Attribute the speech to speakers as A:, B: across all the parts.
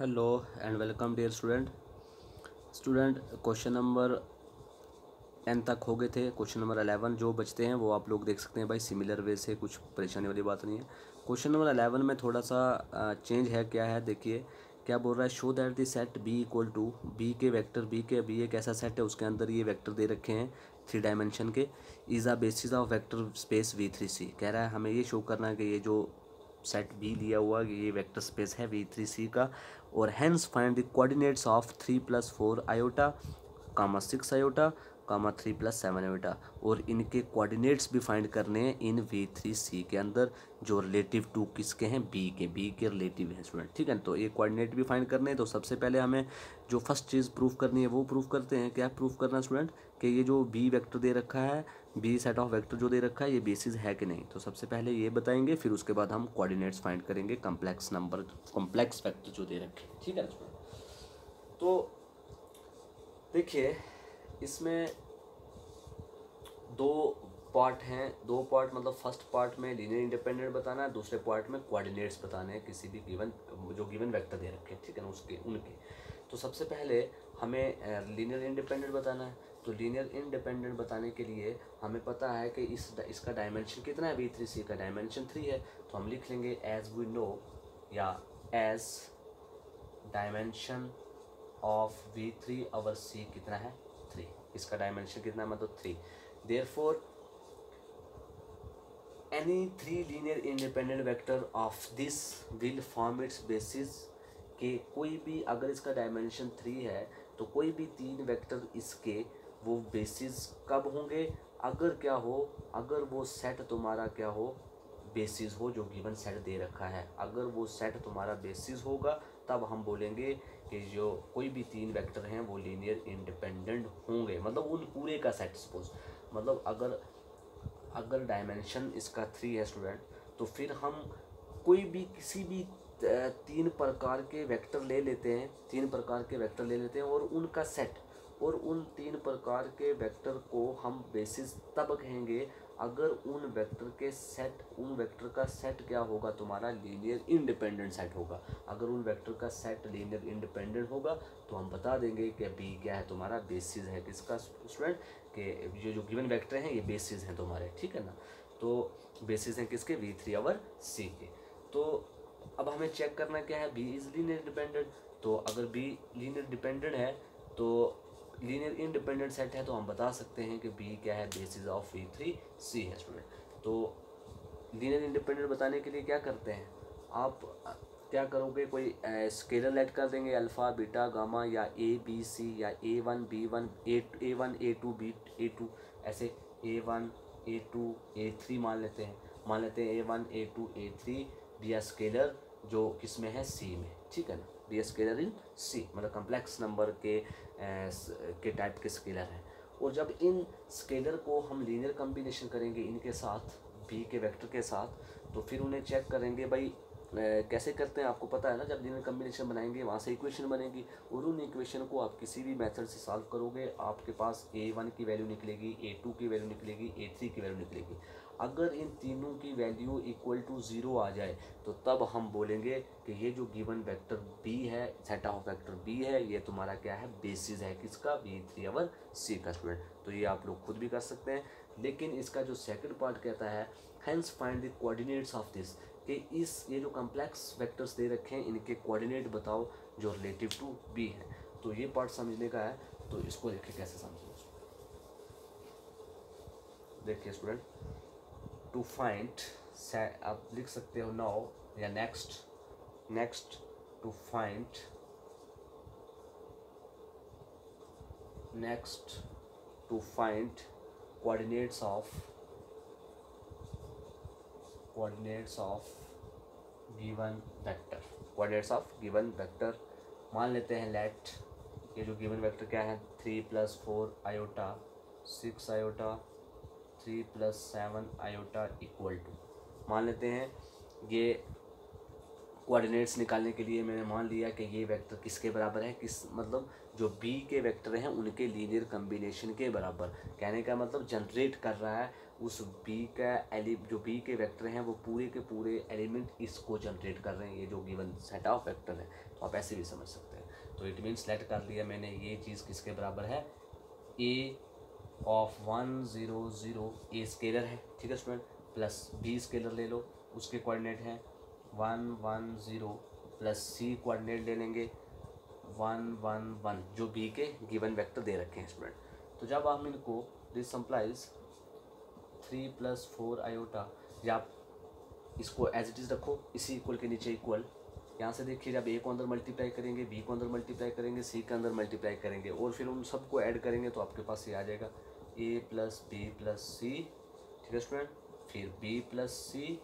A: Hello and welcome dear student student question number ten तक हो गए थे। क्वेश्चन नंबर अलेवन जो बचते हैं, वो आप लोग देख सकते हैं भाई। सिमिलर वे से कुछ परेशानी वाली बात नहीं है। क्वेश्चन नंबर अलेवन में थोड़ा सा चेंज है, क्या है? देखिए, क्या बोल रहा है? Show that the set B equal to B के वेक्टर बी के बी एक ऐसा सेट है, उसके अंदर ये वेक्टर दे रखे हैं थ्री डायमेंशन के। Is a basis of vector space V three C कह रहा है, हमें ये शो करना है कि ये जो सेट बी लिया हुआ ये वेक्टर स्पेस है वी थ्री सी का और hence find the coordinates of three plus four iota comma six iota comma three plus seven iota और इनके कोऑर्डिनेट्स भी फाइंड करने हैं इन वी थ्री सी के अंदर जो रिलेटिव टू किसके हैं? बी के बी के रिलेटिव हैं स्टूडेंट ठीक है? तो ये कोऑर्डिनेट भी फाइंड करने हैं। तो सबसे पहले हमें जो फ़र्स्ट चीज़ प्रूफ करनी है वो प्रूफ करते हैं। क्या प्रूफ करना स्टूडेंट कि ये जो बी वेक्टर दे रखा है बी सेट ऑफ़ वेक्टर जो दे रखा है, ये बेसिस है कि नहीं? तो सबसे पहले ये बताएँगे, फिर उसके बाद हम कोऑर्डिनेट्स फाइंड करेंगे कम्प्लेक्स नंबर कॉम्प्लेक्स वेक्टर जो दे रखे ठीक है तो देखिए, इसमें दो पार्ट हैं। दो पार्ट मतलब फ़र्स्ट पार्ट में लीनियर इंडिपेंडेंट बताना है, दूसरे पार्ट में कोऑर्डिनेट्स बताने हैं, किसी भी गिवन जो गिवन वेक्टर दे रखे हैं। ठीक है ना, उसके, उनके। तो सबसे पहले हमें लीनियर इंडिपेंडेंट बताना है। तो लीनियर इंडिपेंडेंट बताने के लिए हमें पता है कि इस इसका डायमेंशन कितना है? वी थ्री सी का डायमेंशन थ्री है। तो हम लिख लेंगे एज वी नो या as dimension of V three over C कितना है? थ्री इसका डायमेंशन कितना है? मतलब three therefore any three linear independent vector of this will form its basis के कोई भी, अगर इसका डायमेंशन थ्री है तो कोई भी तीन वेक्टर इसके वो बेसिस कब होंगे? अगर क्या हो, अगर वो सेट तुम्हारा क्या हो बेसिस हो जो गिवन सेट दे रखा है। अगर वो सेट तुम्हारा बेसिस होगा, तब हम बोलेंगे कि जो कोई भी तीन वेक्टर हैं, वो लीनियर इंडिपेंडेंट होंगे। मतलब उन पूरे का सेट सपोज़ मतलब अगर अगर डायमेंशन इसका थ्री है स्टूडेंट तो फिर हम कोई भी किसी भी तीन प्रकार के वेक्टर ले लेते हैं, तीन प्रकार के वेक्टर ले लेते हैं और उनका सेट और उन तीन प्रकार के वेक्टर को हम बेसिस तब कहेंगे अगर उन वेक्टर के सेट उन वेक्टर का सेट क्या होगा? तुम्हारा लीनियर इंडिपेंडेंट सेट होगा। अगर उन वेक्टर का सेट लीनियर इंडिपेंडेंट होगा तो हम बता देंगे कि बी क्या है? तुम्हारा बेसिस है किसका स्टूडेंट के ये जो गिवन वेक्टर हैं, ये बेसिस हैं तुम्हारे, ठीक है ना? तो बेसिस हैं किसके? वी थ्री आवर सी के। तो अब हमें चेक करना क्या है? बी इज़ लीनियर डिपेंडेंट तो अगर बी लीनियर डिपेंडेंट है तो लीनियर इंडिपेंडेंट सेट है तो हम बता सकते हैं कि बी क्या है? Basis of V three C है स्टूडेंट तो लीनियर इंडिपेंडेंट बताने के लिए क्या करते हैं? आप, क्या करोगे? कोई स्केलर लेट कर देंगे अल्फ़ा बीटा गामा या ए बी सी या A one B one A A one A two B A two ऐसे A one A two A three मान लेते हैं। मान लेते हैं A one A two A three B scalar जो किसमें है? सी में। ठीक है ना? बी स्केलर इन सी मतलब कम्प्लेक्स नंबर के के टाइप के स्केलर हैं। और जब इन स्केलर को हम लीनियर कम्बिनेशन करेंगे इनके साथ बी के वेक्टर के साथ तो फिर उन्हें चेक करेंगे, भाई कैसे करते हैं आपको पता है ना? जब लीनियर कम्बिनेशन बनाएँगे, वहाँ से इक्वेशन बनेगी और उन इक्वेशन को आप किसी भी मेथड से सॉल्व करोगे, आपके पास ए वन की वैल्यू निकलेगी ए टू की वैल्यू निकलेगी ए थ्री की वैल्यू निकलेगी। अगर इन तीनों की वैल्यू इक्वल टू ज़ीरो आ जाए तो तब हम बोलेंगे कि ये जो गिवन वेक्टर बी है सेट ऑफ़ वेक्टर बी है, ये तुम्हारा क्या है? बेसिस है किसका? बी थ्री अवर सी का स्टूडेंट तो ये आप लोग खुद भी कर सकते हैं। लेकिन इसका जो सेकंड पार्ट कहता है hence find the coordinates of this कि इस ये जो कम्प्लेक्स वेक्टर्स दे रखे हैं, इनके कोऑर्डिनेट बताओ जो रिलेटिव टू बी है। तो ये पार्ट समझने का है तो इसको देखिए कैसे समझें। देखिए स्टूडेंट टू फाइंड आप लिख सकते हो नाउ या next next to find next to find coordinates of coordinates of given vector coordinates of given vector मान लेते हैं लेट ये जो गिवन वेक्टर क्या है? Three plus four iota six iota three plus seven iota equal to मान लेते हैं, ये कोऑर्डिनेट्स निकालने के लिए मैंने मान लिया कि ये वेक्टर किसके बराबर है, किस मतलब जो बी के वेक्टर हैं, उनके लीनियर कम्बिनेशन के बराबर। कहने का मतलब जनरेट कर रहा है, उस बी का एलि जो बी के वेक्टर हैं, वो पूरे के पूरे एलिमेंट इसको जनरेट कर रहे हैं, ये जो गिवन सेट ऑफ़ वेक्टर है। तो आप ऐसे भी समझ सकते हैं। तो इट मीन सेलेक्ट कर लिया मैंने, ये चीज़ किसके बराबर है? A of one zero zero A scalar है, ठीक है स्टूडेंट प्लस बी स्केलर ले लो, उसके कोऑर्डिनेट हैं one one zero plus C coordinate ले लेंगे वन वन वन जो बी के गिवन वेक्टर दे रखे हैं स्टूडेंट तो जब हम इनको this supplies three plus four iota या आप इसको एज इट इज़ रखो, इसी इक्वल के नीचे इक्वल यहाँ से देखिए जब ए को अंदर मल्टीप्लाई करेंगे बी को अंदर मल्टीप्लाई करेंगे सी के अंदर मल्टीप्लाई करेंगे और फिर उन सबको ऐड करेंगे तो आपके पास ये आ जाएगा A plus B plus C ठीक है स्टूडेंट फिर बी प्लस सी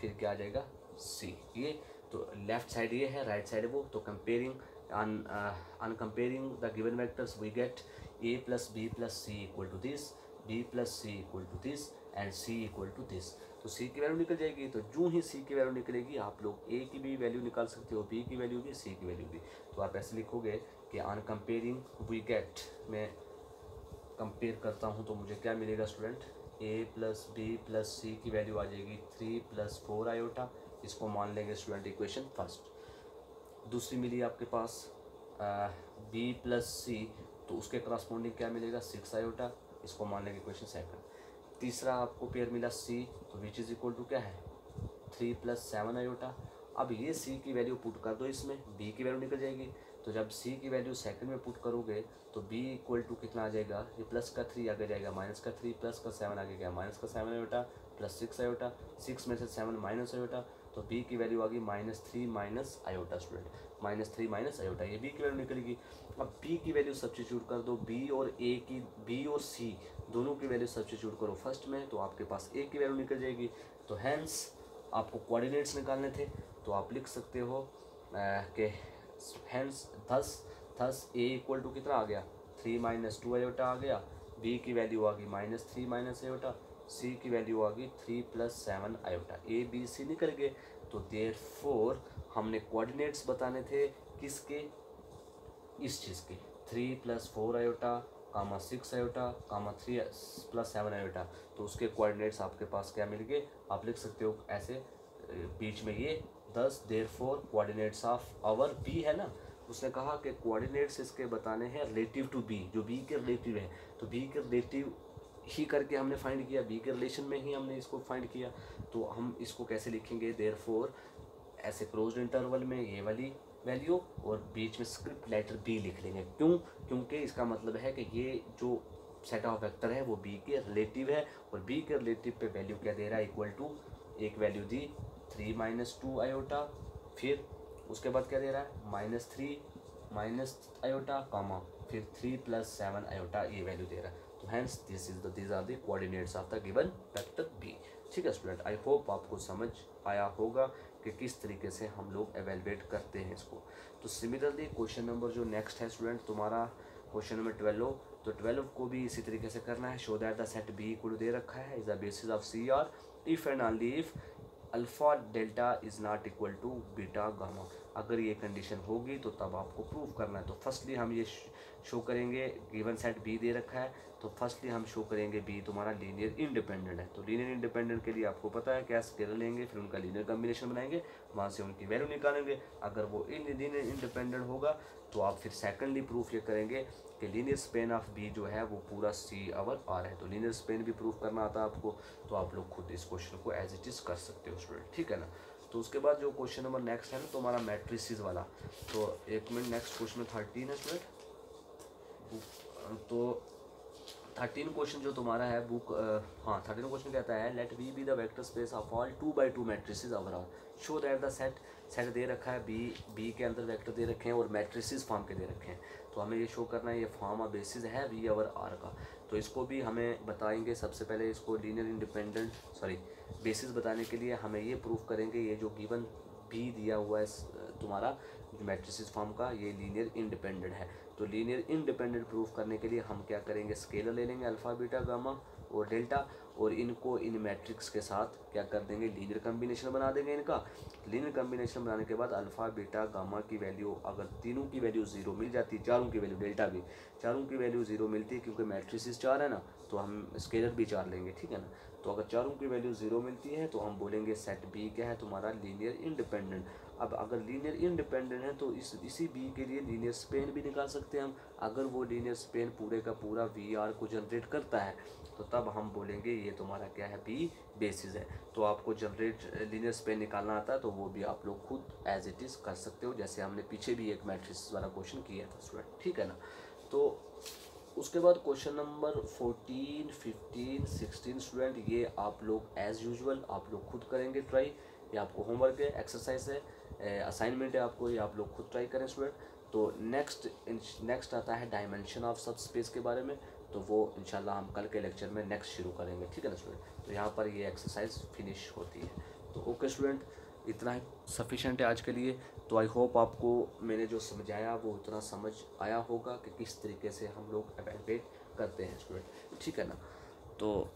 A: फिर क्या आ जाएगा? सी ये तो लेफ़्ट साइड ये है राइट साइड वो तो comparing on uh, on comparing the we get a plus b plus c equal to this b plus c equal to this and C equal to this तो C की value निकल जाएगी तो जो ही सी की value निकलेगी, आप लोग ए की भी वैल्यू निकाल सकते हो बी की वैल्यू भी सी की वैल्यू भी। तो आप ऐसे लिखोगे कि ऑन कंपेयरिंग वी गेट मैं कंपेयर करता हूँ तो मुझे क्या मिलेगा student A plus B plus C की वैल्यू आ जाएगी थ्री प्लस फोर आयोटा इसको मान लेंगे स्टूडेंट इक्वेशन फ़र्स्ट दूसरी मिली आपके पास बी प्लस सी तो उसके करस्पॉन्डिंग क्या मिलेगा? सिक्स आयोटा इसको मान लेंगे इक्वेशन सेकंड तीसरा आपको पेयर मिला सी तो विच इज़ इक्वल टू क्या है? थ्री प्लस सेवन आयोटा अब ये सी की वैल्यू पुट कर दो इसमें बी की वैल्यू निकल जाएगी। तो जब सी की वैल्यू सेकंड में पुट करोगे तो बी इक्वल टू कितना आ जाएगा? ये प्लस का थ्री आगे जाएगा माइनस का थ्री प्लस का सेवन आगे गया। माइनस का seven iota plus six iota six में से सेवन माइनस आयोटा तो बी की वैल्यू आ गई minus three minus iota student minus three minus iota ये बी की वैल्यू निकलेगी। अब बी की वैल्यू सब्सिट्यूट कर दो बी और ए की बी और सी दोनों की वैल्यू सब्सिट्यूट करो फ़र्स्ट में तो आपके पास ए की वैल्यू निकल जाएगी। तो हैंस आपको कोऑर्डिनेट्स निकालने थे तो आप लिख सकते हो कि हैंस दस दस ए इक्वल टू कितना आ गया? थ्री माइनस टू एटा आ गया। बी की वैल्यू आ गई minus three minus iota C की वैल्यू आ गई three plus seven iota A B C निकल गए। तो देर फोर हमने कोऑर्डिनेट्स बताने थे किसके? इस चीज़ के। Three plus four iota comma six iota comma three plus seven iota तो उसके कोऑर्डिनेट्स आपके पास क्या मिल गए? आप लिख सकते हो ऐसे बीच में ये thus, therefore coordinates of our B है ना? उसने कहा कि कोऑर्डिनेट्स इसके बताने हैं रिलेटिव टू बी जो बी के रिलेटिव है। तो बी के रिलेटिव ही करके हमने फाइंड किया बी के रिलेशन में ही हमने इसको फाइंड किया। तो हम इसको कैसे लिखेंगे? देर फोर, ऐसे क्लोज इंटरवल में, ये वाली वैल्यू और बीच में स्क्रिप्ट लेटर बी लिख लेंगे। क्यों? क्योंकि इसका मतलब है कि ये जो सेट ऑफ़ वेक्टर है, वो बी के रिलेटिव है और बी के रिलेटिव पे वैल्यू क्या दे रहा है? इक्वल टू एक वैल्यू दी थ्री माइनस टू आयोटा फिर उसके बाद क्या दे रहा है? Minus three minus iota comma फिर थ्री प्लस सेवन आयोटा ये वैल्यू दे रहा है। तो hence this is this are the coordinates of the given vector B ठीक है स्टूडेंट आई होप आपको समझ आया होगा कि किस तरीके से हम लोग एवेलुएट करते हैं इसको। तो सिमिलरली क्वेश्चन नंबर जो नेक्स्ट है स्टूडेंट तुम्हारा क्वेश्चन नंबर ट्वेल्व तो ट्वेल्व को भी इसी तरीके से करना है। Show that the set B equal दे रखा है is the basis of C R if and only if alpha delta is not equal to beta gamma अगर ये कंडीशन होगी तो तब आपको प्रूव करना है। तो फर्स्टली हम ये शो करेंगे, गिवन सेट बी दे रखा है तो फर्स्टली हम शो करेंगे बी तुम्हारा लीनियर इंडिपेंडेंट है। तो लीनियर इंडिपेंडेंट के लिए आपको पता है क्या स्केलर लेंगे, फिर उनका लीनियर कम्बिनेशन बनाएँगे, वहाँ से उनकी वैल्यू निकालेंगे। अगर वो इन लीनियर इंडिपेंडेंट होगा तो आप फिर सेकेंडली प्रूफ ये करेंगे कि लीनियर स्पेन ऑफ़ बी जो है, वो पूरा सी आवर आर है। तो लीनियर स्पेन भी प्रूफ करना आता है आपको तो आप लोग खुद इस क्वेश्चन को एज इट इज़ कर सकते हो स्टूडेंट ठीक है ना? तो उसके बाद जो क्वेश्चन नंबर नेक्स्ट है ना तो हमारा वाला। तो एक मिनट नेक्स्ट क्वेश्चन थर्टीन है स्टूडेंट तो थर्टीन क्वेश्चन जो तुम्हारा है बुक हाँ थर्टीन क्वेश्चन कहता है let V be the vector space of all two by two matrices overall show that the set set दे रखा है बी बी के अंदर वेक्टर दे रखे हैं और मैट्रिसेस फॉर्म के दे रखे हैं। तो हमें ये शो करना है, ये फॉर्म ऑफ़ बेसिस है वी ओवर आर का। तो इसको भी हमें बताएँगे, सबसे पहले इसको लीनियर इंडिपेंडेंट सॉरी बेसिस बताने के लिए हमें ये प्रूफ करेंगे, ये जो गिवन बी दिया हुआ है तुम्हारा मैट्रिसिस फॉर्म का, ये लीनियर इंडिपेंडेंट है। तो लीनियर इंडिपेंडेंट प्रूफ करने के लिए हम क्या करेंगे? स्केलर ले लेंगे अल्फ़ा बीटा गामा और डेल्टा और इनको इन मैट्रिक्स के साथ क्या कर देंगे? लीनियर कम्बिनेशन बना देंगे इनका। लीनियर कम्बिनेशन बनाने के बाद अल्फ़ा बीटा गामा की वैल्यू अगर तीनों की वैल्यू ज़ीरो मिल जाती है चारों की वैल्यू डेल्टा भी, चारों की वैल्यू ज़ीरो मिलती है क्योंकि मैट्रिक्स चार है ना तो हम स्केलर भी चार लेंगे, ठीक है ना? तो अगर चारों की वैल्यू ज़ीरो मिलती है तो हम बोलेंगे सेट बी क्या है? तुम्हारा लीनियर इंडिपेंडेंट अब अगर लीनियर इंडिपेंडेंट है तो इस, इसी बी के लिए लीनियर स्पेन भी निकाल सकते हैं हम। अगर वो लीनियर स्पेन पूरे का पूरा वी आर को जनरेट करता है तो तब हम बोलेंगे ये तुम्हारा क्या है बी बेसिस है। तो आपको जनरेट लीनियर स्पेन निकालना आता है तो वो भी आप लोग खुद एज इट इज़ कर सकते हो। जैसे हमने पीछे भी एक मैट्रिक्स वाला क्वेश्चन किया था स्टूडेंट ठीक है ना? तो उसके बाद question number fourteen fifteen sixteen student ये आप लोग एज़ यूजल आप लोग खुद करेंगे ट्राई ये आपको होमवर्क है एक्सरसाइज है असाइनमेंट है आपको, ये आप लोग खुद ट्राई करें स्टूडेंट तो नेक्स्ट नेक्स्ट आता है डायमेंशन ऑफ़ सब स्पेस के बारे में तो वो इंशाल्लाह हम कल के लेक्चर में नेक्स्ट शुरू करेंगे. ठीक है ना स्टूडेंट तो यहाँ पर ये एक्सरसाइज फिनिश होती है. तो ओके स्टूडेंट इतना ही सफिशेंट है आज के लिए. तो आई होप आपको मैंने जो समझाया वो उतना समझ आया होगा कि किस तरीके से हम लोग एवेलुएट करते हैं स्टूडेंट ठीक है ना? तो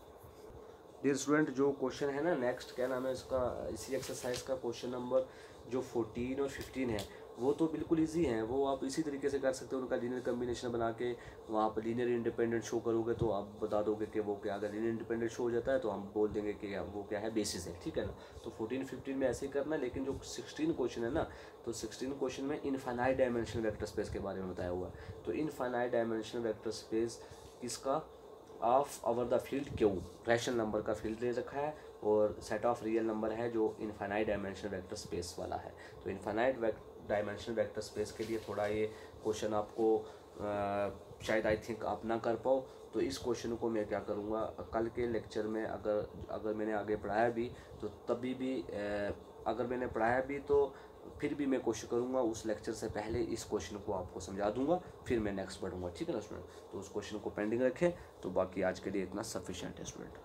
A: डियर स्टूडेंट जो क्वेश्चन है ना नेक्स्ट क्या नाम है इसका इसी एक्सरसाइज का क्वेश्चन नंबर जो फोर्टीन और फिफ्टीन है, वो तो बिल्कुल इजी है। वो आप इसी तरीके से कर सकते हो, उनका लीनियर कम्बिनेशन बना के, वहाँ पर लीनियर इंडिपेंडेंट शो करोगे तो आप बता दोगे कि वो क्या, अगर लीनियर इंडिपेंडेंट शो हो जाता है तो हम बोल देंगे कि वो क्या है बेसिस है, ठीक है ना? तो फोर्टीन फिफ्टीन में ऐसे ही करना है लेकिन जो सिक्सटीन क्वेश्चन है ना तो सिक्सटीन क्वेश्चन में इनफाइनाइट डायमेंशन वैक्टर स्पेस के बारे में बताया हुआ है। तो इनफाइनाइट डायमेंशन वैक्टर स्पेस किसका? Of over the field Q rational number का फ़ील्ड ले रखा है और सेट ऑफ़ रियल नंबर है जो इनफाइनाइट डायमेंशनल वेक्टर स्पेस वाला है। तो इनफाइनाइट डायमेंशनल वेक्टर स्पेस के लिए थोड़ा ये क्वेश्चन आपको आ, शायद आई थिंक आप ना कर पाओ। तो इस क्वेश्चन को मैं क्या करूँगा? कल के लेक्चर में अगर अगर मैंने आगे पढ़ाया भी तो तभी भी आ, अगर मैंने पढ़ाया भी तो फिर भी मैं कोशिश करूँगा उस लेक्चर से पहले इस क्वेश्चन को आपको समझा दूँगा, फिर मैं नेक्स्ट पढ़ूँगा, ठीक है ना स्टूडेंट तो उस क्वेश्चन को पेंडिंग रखें तो बाकी आज के लिए इतना सफिशेंट है स्टूडेंट